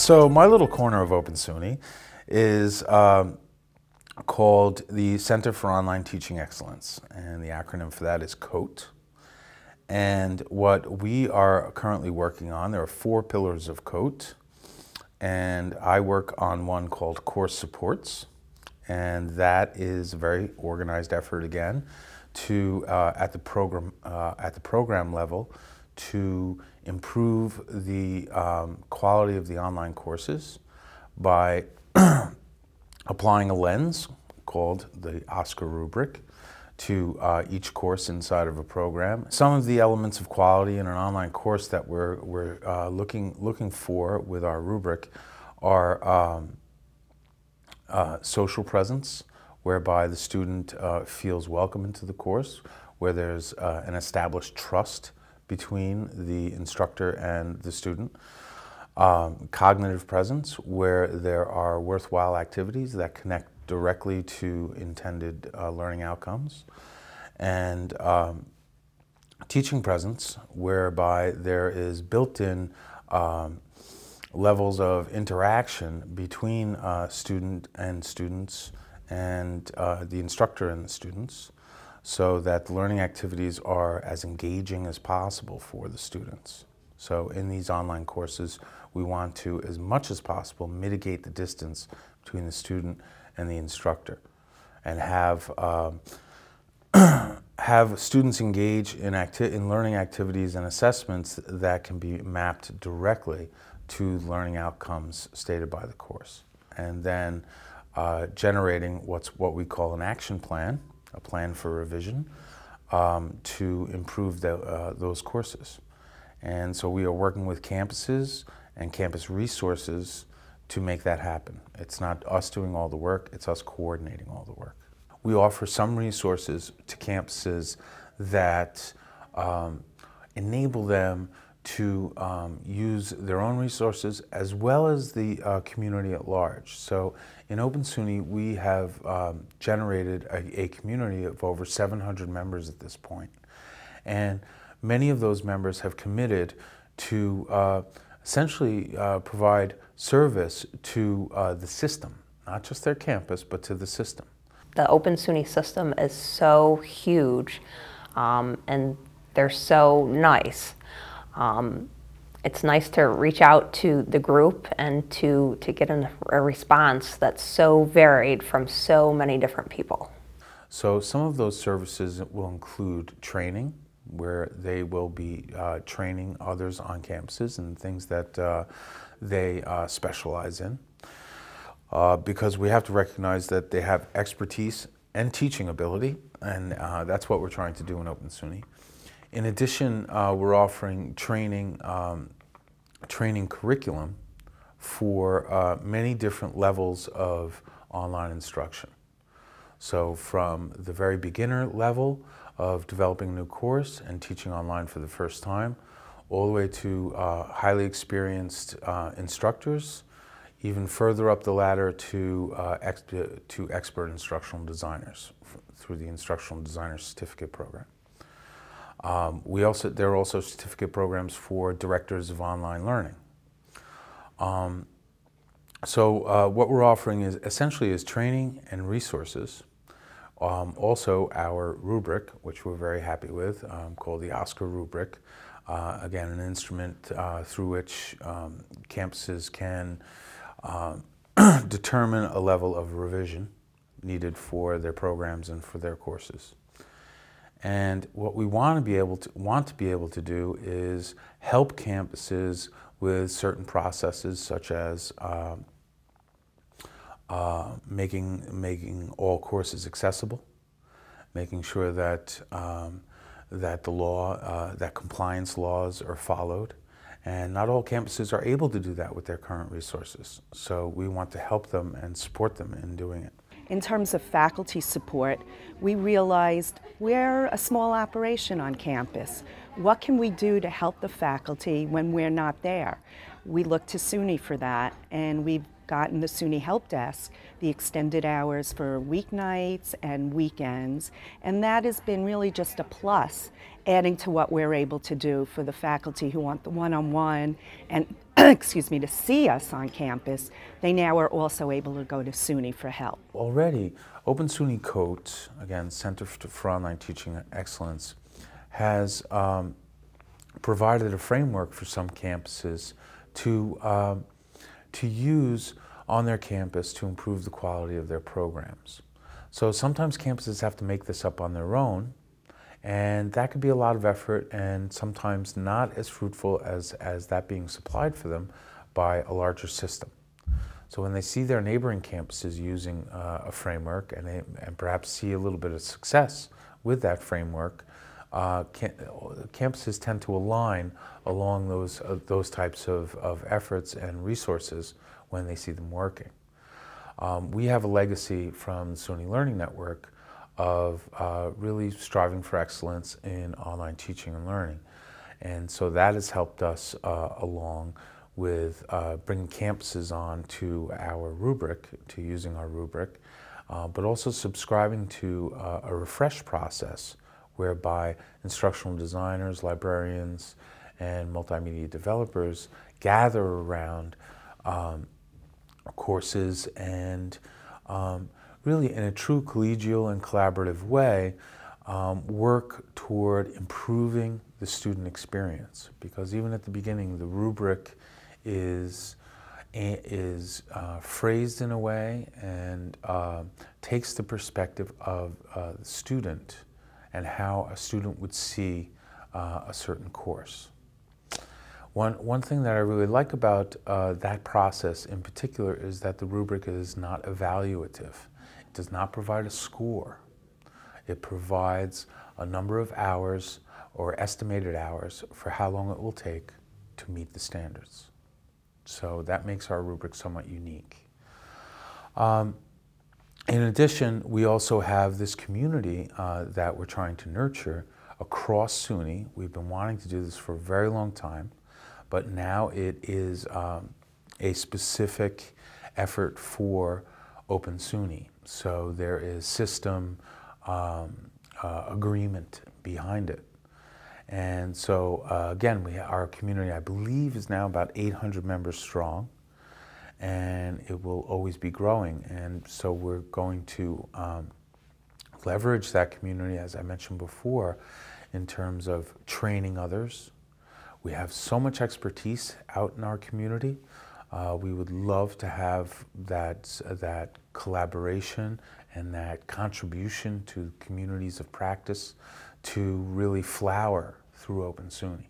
So my little corner of Open SUNY is um, called the Center for Online Teaching Excellence, and the acronym for that is COTE. And what we are currently working on, there are four pillars of COTE, and I work on one called Course Supports, and that is a very organized effort again to uh, at the program uh, at the program level to improve the um, quality of the online courses by applying a lens called the OSCQR rubric to uh, each course inside of a program. Some of the elements of quality in an online course that we're, we're uh, looking, looking for with our rubric are um, uh, social presence, whereby the student uh, feels welcome into the course, where there's uh, an established trust between the instructor and the student. Um, cognitive presence, where there are worthwhile activities that connect directly to intended uh, learning outcomes. And um, teaching presence, whereby there is built-in um, levels of interaction between uh, student and students and uh, the instructor and the students so that the learning activities are as engaging as possible for the students. So in these online courses, we want to, as much as possible, mitigate the distance between the student and the instructor and have, um, have students engage in, in learning activities and assessments that can be mapped directly to learning outcomes stated by the course. And then uh, generating what's what we call an action plan, a plan for revision, um, to improve the, uh, those courses. And so we are working with campuses and campus resources to make that happen. It's not us doing all the work, it's us coordinating all the work. We offer some resources to campuses that um, enable them to um, use their own resources as well as the uh, community at large. So in Open SUNY, we have um, generated a, a, community of over 700 members at this point. And many of those members have committed to uh, essentially uh, provide service to uh, the system, not just their campus, but to the system. The Open SUNY system is so huge um, and they're so nice. Um, it's nice to reach out to the group and to, to get a, a response that's so varied from so many different people. So some of those services will include training, where they will be uh, training others on campuses and things that uh, they uh, specialize in. Uh, because we have to recognize that they have expertise and teaching ability, and uh, that's what we're trying to do in Open SUNY. In addition, uh, we're offering training, um, training curriculum for uh, many different levels of online instruction. So from the very beginner level of developing a new course and teaching online for the first time, all the way to uh, highly experienced uh, instructors, even further up the ladder to, uh, ex to expert instructional designers through the Instructional Designer Certificate Program. Um, we also, there are also certificate programs for directors of online learning. Um, so uh, what we're offering is essentially is training and resources. Um, also our rubric, which we're very happy with, um, called the OSCQR rubric. Uh, again, an instrument uh, through which um, campuses can um, determine a level of revision needed for their programs and for their courses. And what we want to be able to want to be able to do is help campuses with certain processes such as uh, uh, making making all courses accessible, making sure that um, that the law uh, that compliance laws are followed, and not all campuses are able to do that with their current resources. So we want to help them and support them in doing it. In terms of faculty support, we realized we're a small operation on campus. What can we do to help the faculty when we're not there? We look to SUNY for that, and we've gotten the SUNY Help Desk, the extended hours for weeknights and weekends, and that has been really just a plus, adding to what we're able to do for the faculty who want the one-on-one and, excuse me, to see us on campus. They now are also able to go to SUNY for help. Already, Open SUNY COTE, again, Center for Online Teaching Excellence, has um, provided a framework for some campuses to, uh, to use on their campus to improve the quality of their programs. So sometimes campuses have to make this up on their own, and that could be a lot of effort and sometimes not as fruitful as, as that being supplied for them by a larger system. So when they see their neighboring campuses using uh, a framework and, they, and perhaps see a little bit of success with that framework, uh, campuses tend to align along those, uh, those types of, of efforts and resources when they see them working. Um, we have a legacy from the SUNY Learning Network of uh, really striving for excellence in online teaching and learning. And so that has helped us uh, along with uh, bringing campuses on to our rubric, to using our rubric, uh, but also subscribing to a refresh process whereby instructional designers, librarians, and multimedia developers gather around um, courses and um, really in a true collegial and collaborative way um, work toward improving the student experience. Because even at the beginning the rubric is is uh, phrased in a way and uh, takes the perspective of uh, the student and how a student would see uh, a certain course. One, one thing that I really like about uh, that process in particular is that the rubric is not evaluative. It does not provide a score. It provides a number of hours or estimated hours for how long it will take to meet the standards. So that makes our rubric somewhat unique. Um, in addition, we also have this community uh, that we're trying to nurture across SUNY. We've been wanting to do this for a very long time, but now it is um, a specific effort for Open SUNY. So there is system um, uh, agreement behind it. And so uh, again, we, our community, I believe, is now about 800 members strong and it will always be growing. And so we're going to um, leverage that community, as I mentioned before, in terms of training others. We have so much expertise out in our community. Uh, we would love to have that, that collaboration and that contribution to communities of practice to really flower through Open SUNY.